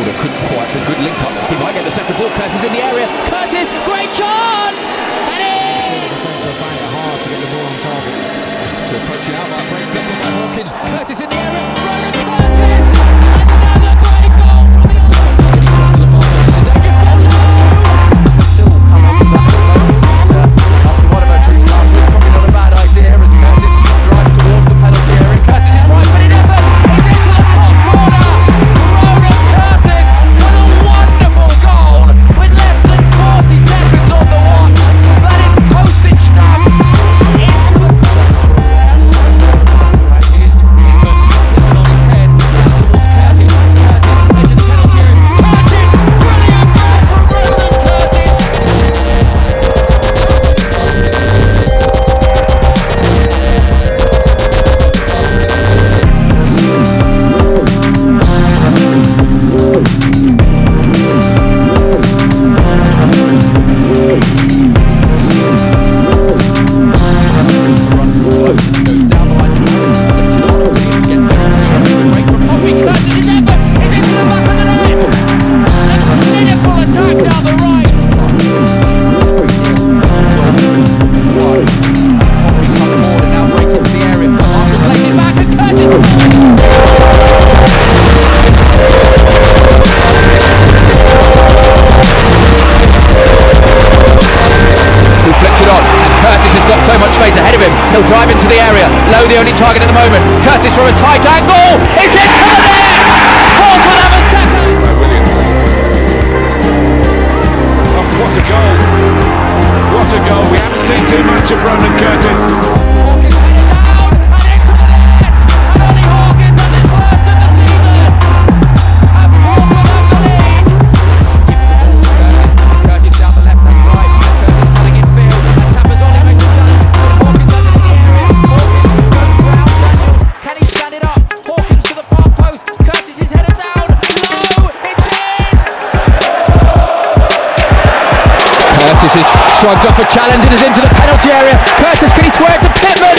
shoulder, couldn't quite, a good link up. He might get the second ball, Curtis in the area. Curtis, great chance! of him. He'll drive into the area. Lowe the only target at the moment. Curtis from a tight angle. It's in! the! Shrugged off a challenge and is into the penalty area. Curtis, can he swear to Pep?